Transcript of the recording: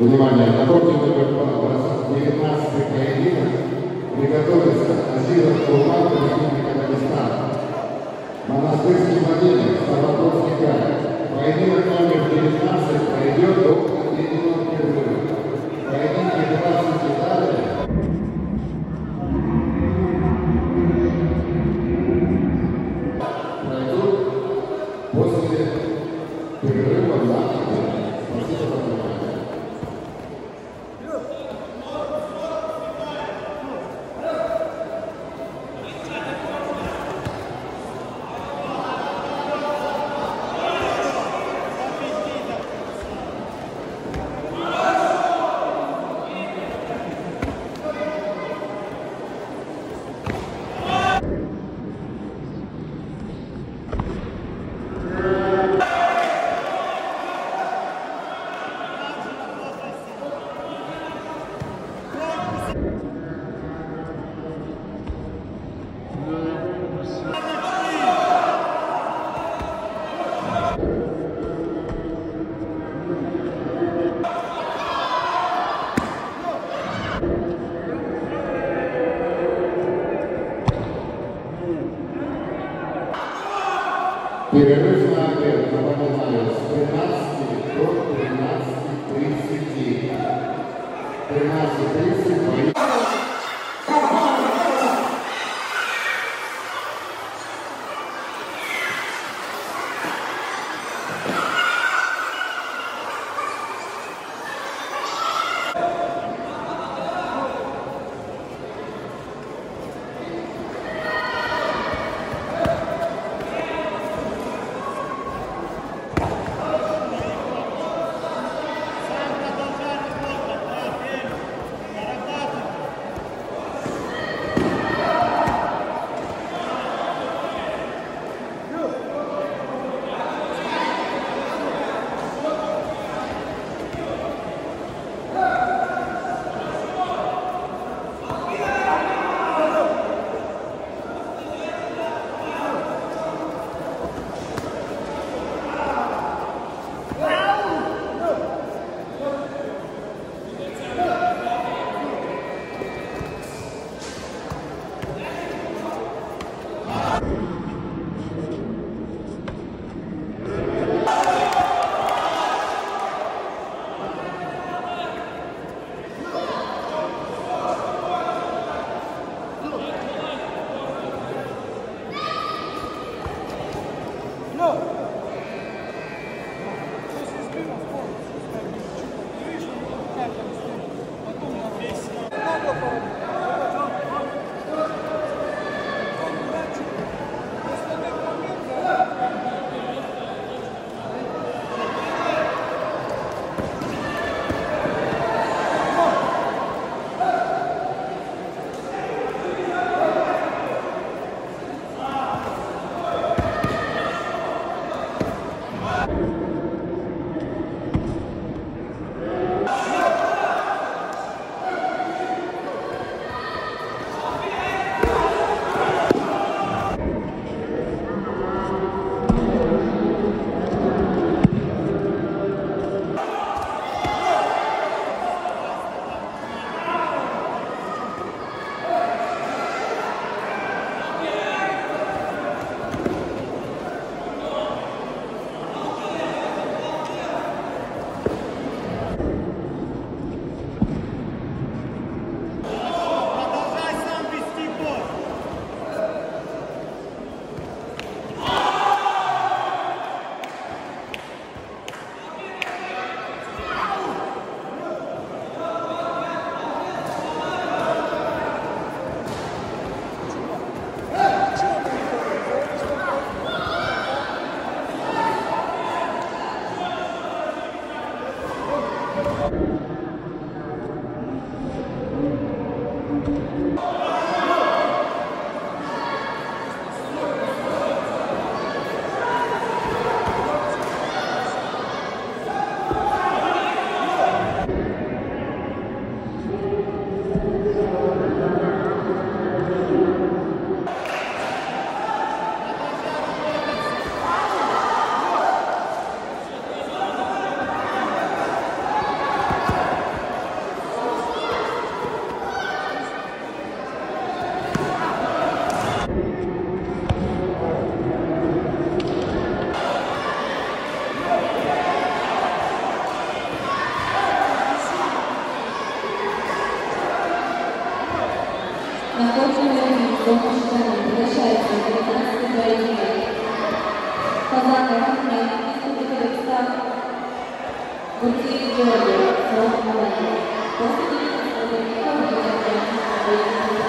Внимание, напротив номер 19 поединок приготовится Азизов Кулман, Республика Дагестан. Монастырский владелец, Ставропольский край. Поединок номер 19 пройдет до последнего перерыва. Поединки 20 деталей пройдут после перерыва Перерыв на обед, напоминаю, с 13 до 13.30. 13.30 50秒で総合まで、5分間の時間をお願しま。